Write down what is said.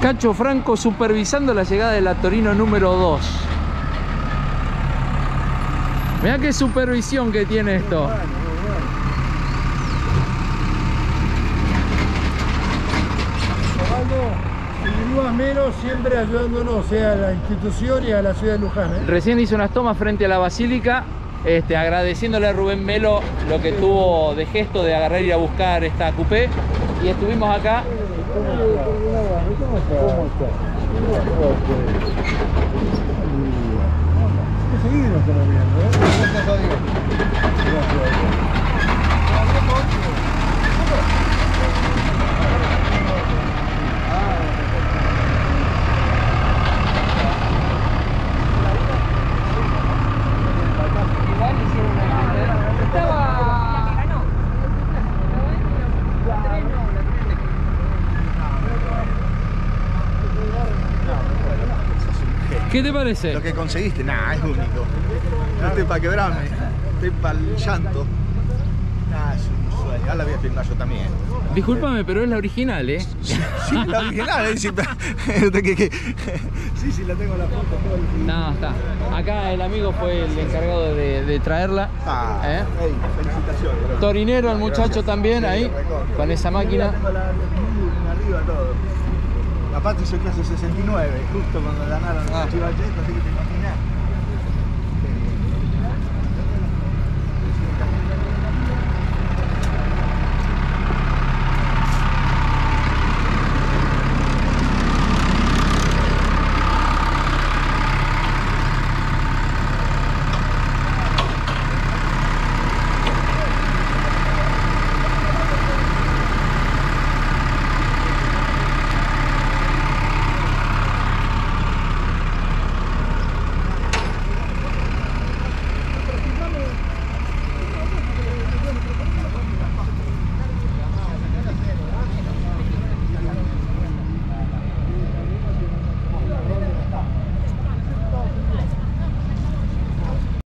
Cacho Franco supervisando la llegada de la Torino número 2. Mirá qué supervisión que tiene esto. Menos, siempre ayudándonos, sea a la institución y a la ciudad de Luján. ¿eh? Recién hizo unas tomas frente a la basílica, este, agradeciéndole a Rubén Melo lo que tuvo de gesto de agarrar y ir a buscar esta coupé. Y estuvimos acá. ¿Cómo está? Seguido nos ¿Qué te parece? Lo que conseguiste, nada, es único. No estoy para quebrarme, estoy para el llanto. Nada, es un sueño. Ahora la voy a filmar yo también. Discúlpame, pero es la original, ¿eh? Sí, la original, ¿eh? Sí, sí, sí, la tengo en la foto. No, está. Acá el amigo fue el encargado de, de traerla. Ah, ¿Eh? ey, felicitaciones. Torinero, el muchacho también ahí, con esa máquina. Tengo la arriba todo. Aparte yo que hace 69, justo cuando ganaron ah. los así que te imaginas.